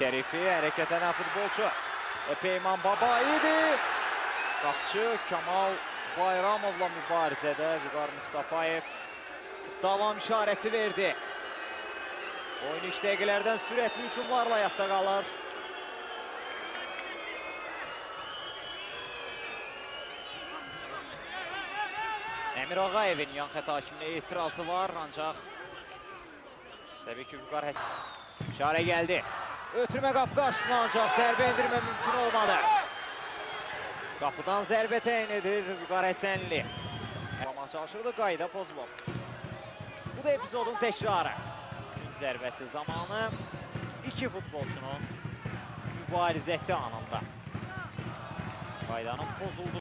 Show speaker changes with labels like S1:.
S1: Şerifi hərəkət edən futbolçu. Peyman Babayi'di. Qapçı Kamal Bayramovla mübarizədə Vüqar Mustafayev davam işarəsi verdi. Oyun iş dəqiqələrdən sürətli hücumlarla yadda qalır. Əmir Ağayevin yan xətt hakiminə etirazı var, ancaq təbii ki, Vüqar Həs İşarə gəldi. Ötürmə qapı qarşısına ancaq zərbə endirmə mümkün olmadı. Qapıdan zərbə təyin edir Vüqar Həsənli. Amma çalışırdı, qayda pozulub. Bu da epizodun təkrarı. Gün zərbəsi zamanı iki futbolçunun mübarizəsi anında. Qaydanın pozuldu.